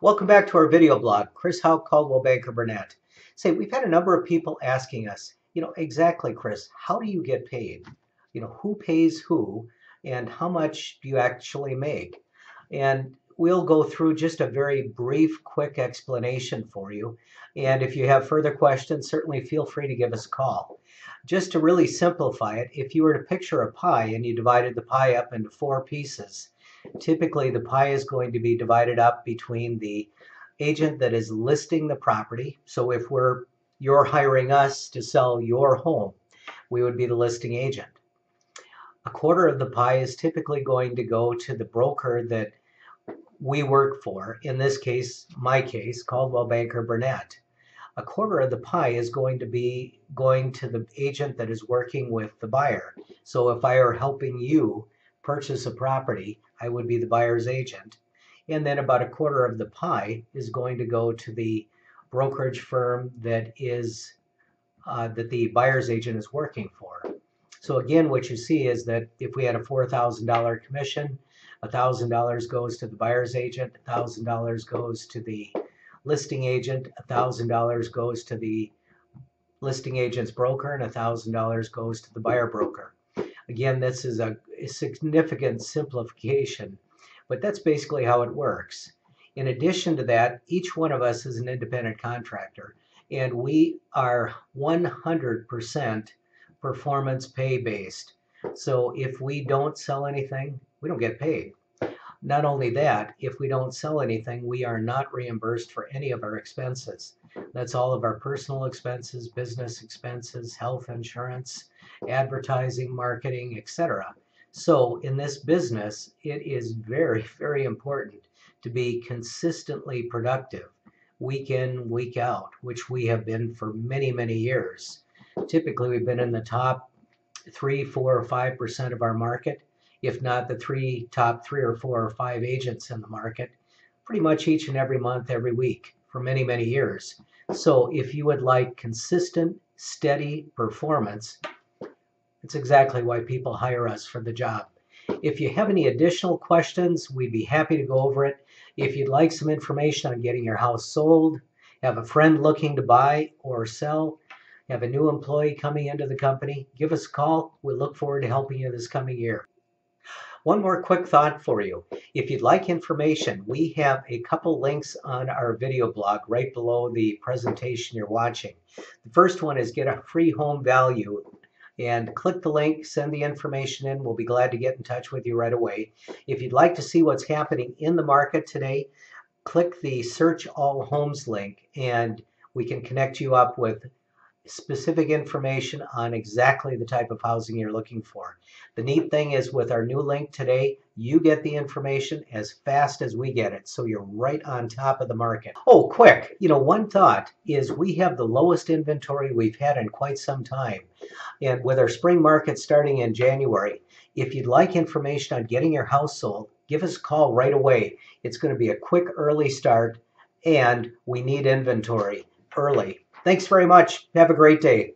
Welcome back to our video blog, Chris Hauck Coldwell Banker Burnet. Say, we've had a number of people asking us, you know, exactly, Chris, how do you get paid? You know, who pays who and how much do you actually make? And we'll go through just a very brief, quick explanation for you. And if you have further questions, certainly feel free to give us a call. Just to really simplify it, if you were to picture a pie and you divided the pie up into four pieces, typically the pie is going to be divided up between the agent that is listing the property. So if we're you're hiring us to sell your home, we would be the listing agent. A quarter of the pie is typically going to go to the broker that we work for, in this case, my case, Coldwell Banker Burnet. A quarter of the pie is going to be going to the agent that is working with the buyer. So if I are helping you purchase a property, I would be the buyer's agent. And then about a quarter of the pie is going to go to the brokerage firm that is uh, that the buyer's agent is working for. So again, what you see is that if we had a $4,000 commission, $1,000 goes to the buyer's agent, $1,000 goes to the listing agent, $1,000 goes to the listing agent's broker, and $1,000 goes to the buyer broker. Again, this is a, significant simplification, but that's basically how it works. In addition to that, each one of us is an independent contractor, and we are 100% performance pay based. So if we don't sell anything, we don't get paid. Not only that, if we don't sell anything, we are not reimbursed for any of our expenses. That's all of our personal expenses, business expenses, health insurance, advertising, marketing, etc. So in this business, it is very, very important to be consistently productive week in, week out, which we have been for many, many years. Typically, we've been in the top three, four, or five percent of our market, if not the three top three or four or five agents in the market, pretty much each and every month, every week for many, many years. So if you would like consistent, steady performance, it's exactly why people hire us for the job. If you have any additional questions, we'd be happy to go over it. If you'd like some information on getting your house sold, have a friend looking to buy or sell, have a new employee coming into the company, give us a call. We look forward to helping you this coming year. One more quick thought for you. If you'd like information, we have a couple links on our video blog right below the presentation you're watching. The first one is get a free home value and click the link, send the information in. We'll be glad to get in touch with you right away. If you'd like to see what's happening in the market today, click the search all homes link and we can connect you up with specific information on exactly the type of housing you're looking for. The neat thing is with our new link today, you get the information as fast as we get it, so you're right on top of the market. Oh, quick, you know, one thought is we have the lowest inventory we've had in quite some time. And with our spring market starting in January, if you'd like information on getting your house sold, give us a call right away. It's going to be a quick early start and we need inventory early. Thanks very much. Have a great day.